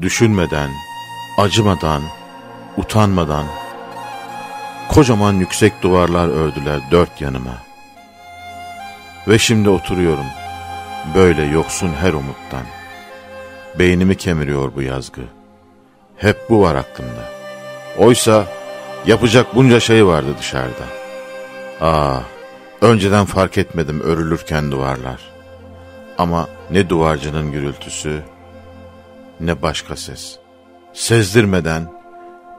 düşünmeden, acımadan, utanmadan, kocaman yüksek duvarlar ördüler dört yanıma. Ve şimdi oturuyorum, böyle yoksun her umuttan. Beynimi kemiriyor bu yazgı. Hep bu var aklımda. Oysa yapacak bunca şey vardı dışarıda. Ah, önceden fark etmedim örülürken duvarlar. Ama ne duvarcının gürültüsü, ne başka ses. Sezdirmeden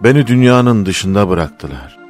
beni dünyanın dışında bıraktılar.